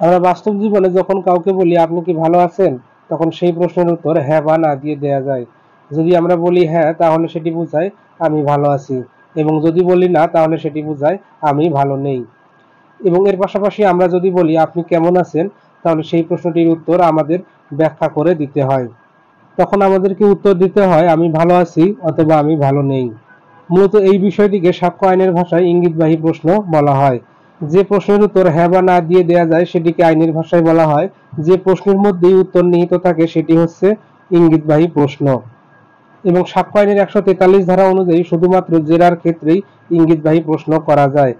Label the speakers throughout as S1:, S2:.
S1: আমরা বাস্তব জীবনে যখন কাউকে বলি, আপনি কি ভালো আছেন? তখন সেই প্রশ্নের উত্তর হ্যাঁ বা না দিয়ে দেয়া যায়। যদি আমরা বলি হ্যাঁ তাহলে সেটি বোঝায়, আমি ভালো আছি। এবং যদি বলি, না তাহলে সেটি বোঝায়, আমি ভালো নেই। এবং এর পাশাপাশি আমরা যদি বলি, আপনি কেমন আছেন? তাহলে সেই প্রশ্নটির উত্তর আমাদের ব্যাখ্যা করে দিতে হয়। তখন আমাদেরকে উত্তর দিতে হয়, আমি ভালো আছি অথবা আমি ভালো নেই। মূলত এই বিষয়টিকে সাক্ষ্য আইনের ভাষায় ইঙ্গিতবাহী প্রশ্ন বলা হয়। যে প্রশ্নের উত্তর হ্যাঁ বা না দিয়ে দেয়া যায় সেটিকে আইনের ভাষায় বলা হয়। যে প্রশ্নের মধ্যেই উত্তর নিহিত থাকে সেটি হচ্ছে ইঙ্গিতবাহী প্রশ্ন। এবং সাক্ষ্য আইনের একশো তেতাল্লিশ ধারা অনুযায়ী শুধুমাত্র জেরার ক্ষেত্রেই ইঙ্গিতবাহী প্রশ্ন করা যায়।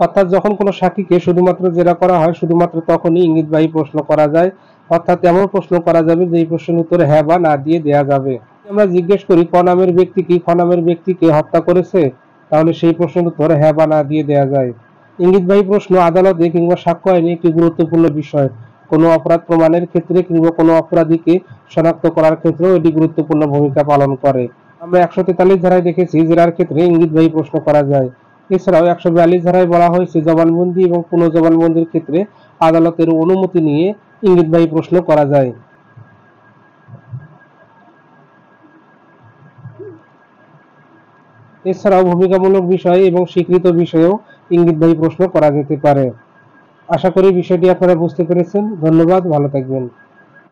S1: অর্থাৎ যখন কোনো সাক্ষীকে শুধুমাত্র জেরা করা হয়, শুধুমাত্র তখনই ইঙ্গিতবাহী প্রশ্ন করা যায়। অর্থাৎ এমন প্রশ্ন করা যাবে যেই প্রশ্নের উত্তরে হ্যাঁ বা না দিয়ে দেয়া যাবে। আমরা জিজ্ঞেস করি, ক নামের ব্যক্তি কি? খ নামের ব্যক্তিকে হত্যা করেছে? তাহলে সেই প্রশ্নের উত্তরে হ্যাঁ বা না দিয়ে দেয়া যায়। ইঙ্গিতবাহী প্রশ্ন, আদালতে কিংবা সাক্ষ্য আইনে একটি গুরুত্বপূর্ণ বিষয়। কোনো অপরাধ প্রমাণের ক্ষেত্রে কিংবা কোনো অপরাধীকে শনাক্ত করার ক্ষেত্রেও এটি গুরুত্বপূর্ণ ভূমিকা পালন করে। আমরা একশো তেতাল্লিশ ধারায় দেখেছি জেরার ক্ষেত্রে ইঙ্গিতবাহী প্রশ্ন করা যায়। এছাড়াও একশো বিয়াল্লিশ ধারায় বলা হয়েছে, জবানবন্দি এবং পুনঃজবানবন্দির ক্ষেত্রে আদালতের অনুমতি নিয়ে ইঙ্গিতবাহী প্রশ্ন করা যায়। এছাড়াও ভূমিকামূলক বিষয় এবং স্বীকৃত বিষয়েও ইঙ্গিতবাহী প্রশ্ন করা যেতে পারে। আশা করি বিষয়টি আপনারা বুঝতে পেরেছেন। ধন্যবাদ। ভালো থাকবেন।